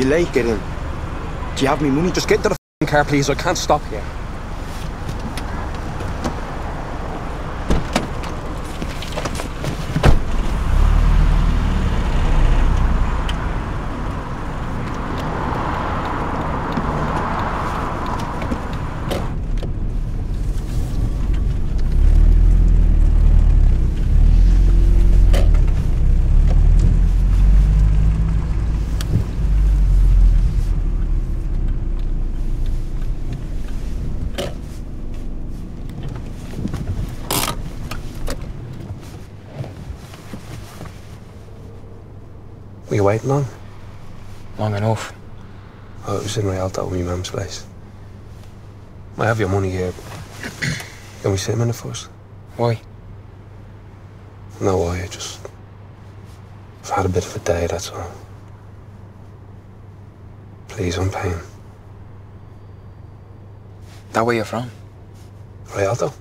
You late, get in. Do you have me money? Just get into the car, please. I can't stop here. Were you waiting long? Long enough. Oh, it was in Rialto, with my mum's place. I have your money here. Can we sit a minute first? Why? No, why? I just. I've had a bit of a day, that's all. Please, I'm paying. That where you're from? Rialto?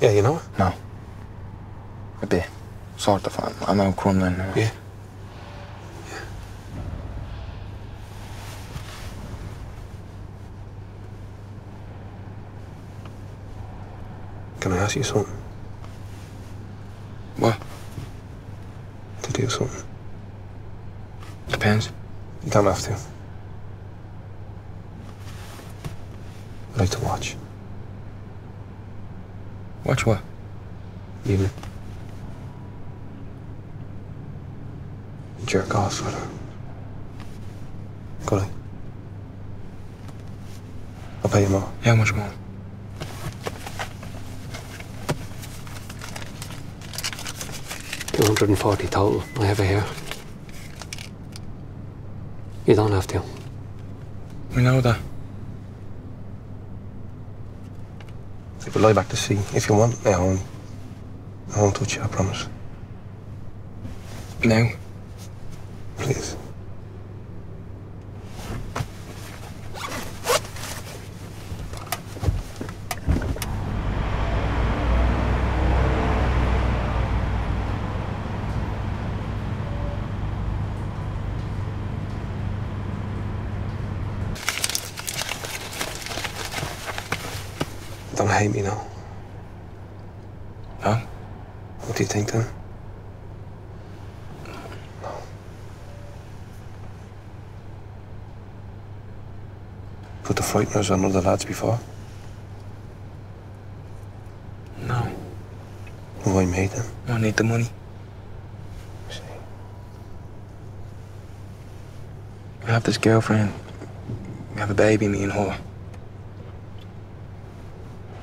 Yeah, you know it? No. A bit. Sort of. I'm, I'm out Crumlin now. Yeah. Can I ask you something? What? To do something? Depends. You don't have to. I like to watch. Watch what? You. Jerk off with her. Could I? I'll pay you more. How much more? Two hundred and forty total. I have it here. You don't have to. We know that. I could lie back to sea if you want. I won't. I won't touch you. I promise. Now? Please. Don't hate me now. No? What do you think then? Put the frighteners on other lads before. No. Why made them? I need the money. I have this girlfriend. We have a baby, me and her.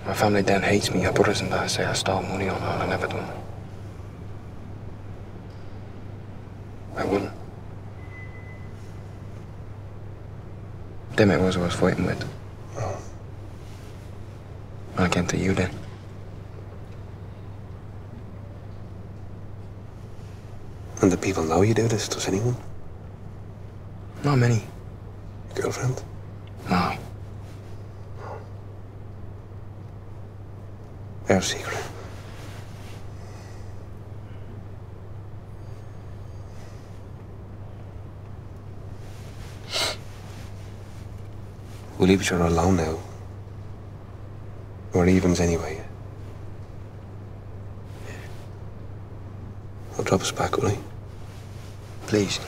My family then hates me. Her brothers and that say I stole money on her and I never done. I wouldn't. Them it was I was fighting with. Oh. I came to you then. And the people know you do this? Does anyone? Not many. Girlfriend? No. Our secret. We'll leave each other alone now. We're evens anyway. I'll drop us back, will I? Please.